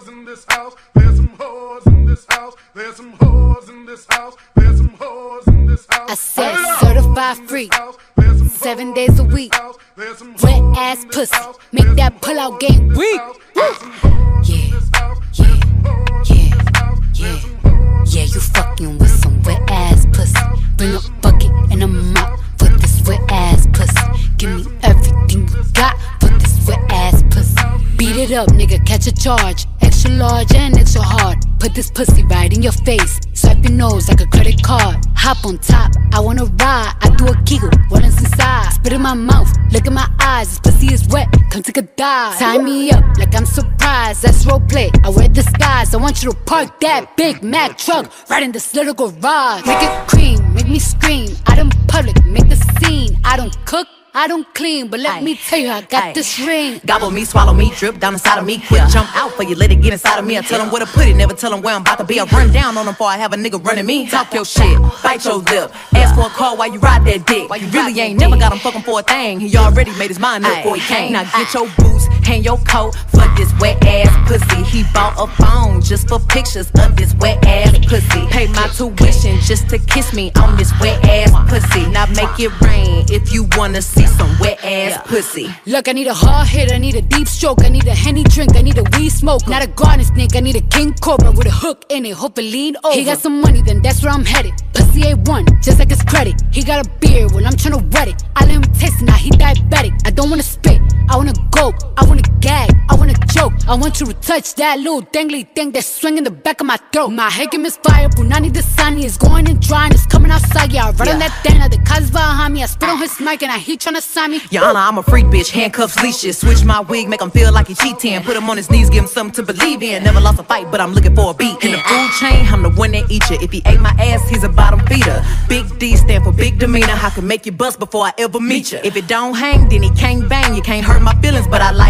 whores in this house. There's some whores in this house. There's some whores in this house. There's some whores in this house. I said certified free. Seven days a week. Wet ass pussy. Make that pull out game weak. Yeah, yeah, yeah, yeah. Yeah, you fucking with some wet ass pussy. Bring a bucket and a mop for this wet ass pussy. Give me everything you got for this wet ass pussy. Beat it up, nigga, catch a charge. Extra large and extra hard. Put this pussy right in your face. Swipe your nose like a credit card. Hop on top, I wanna ride. I do a giggle, what is inside? Spit in my mouth, look in my eyes. This pussy is wet, come take a dive. Tie me up like I'm surprised. That's roleplay. I wear disguise. I want you to park that Big Mac truck right in this little garage. Make it cream, make me scream. I don't clean, but let Aye. me tell you, I got Aye. this ring. Gobble me, swallow me, drip down inside of me. Quick jump out for you, let it get inside of me. I tell them where to put it, never tell them where I'm about to be. I run down on them before I have a nigga running me. Talk your shit, bite your lip. Ask for a call while you ride that dick. You really ain't never got him fucking for a thing. He already made his mind up before he came. Now get your boots, hang your coat fuck this wet ass. He bought a phone just for pictures of this wet ass pussy. Pay my tuition just to kiss me on this wet ass pussy. Now make it rain if you wanna see some wet ass pussy. Look, I need a hard hit, I need a deep stroke, I need a henny drink, I need a weed smoke. Not a garden snake, I need a king cobra with a hook in it, hope it lean over. He got some money, then that's where I'm headed. Pussy A1, just like his credit. He got a beard, well, I'm tryna wet it. I let him taste it, now he diabetic. I don't wanna spit, I wanna go, I wanna gag, I wanna. I want you to touch that little dangly thing that's swinging the back of my throat. My head can misfire, Punani the sunny is going and drying, it's coming outside. Yeah, I run on that thing, the cuz behind me. I spit on his mic and I he tryna sign me. Honor, I'm a freak bitch, handcuffs, leashes. Switch my wig, make him feel like he cheating. Put him on his knees, give him something to believe in. Never lost a fight, but I'm looking for a beat. In the food chain, I'm the one that eat you. If he ate my ass, he's a bottom feeder. Big D stand for big demeanor. I can make you bust before I ever meet you. If it don't hang, then he can't bang. You can't hurt my feelings, but I like pain. If he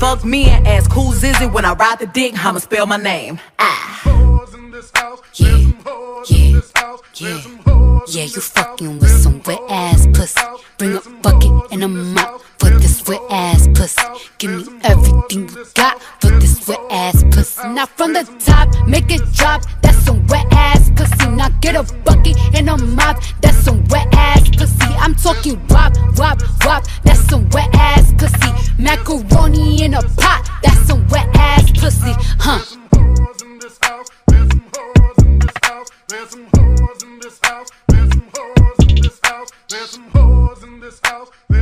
fuck me and ask who's is it when I ride the dick, I'ma spell my name. Ah. whores in this house. Yeah, yeah, yeah. There's some whores Yeah, you fucking with some wet ass pussy. Bring a bucket and a mop for this wet ass pussy. Give me everything you got for this wet ass pussy. Now from the top, make it drop. That's some wet ass pussy. Now get a bucket and a mop. That's some wet ass pussy. I'm talking wop, wop, wop. That's some wet ass pussy. Macaroni in a pot. That's some wet ass There's some hoes in this house. There's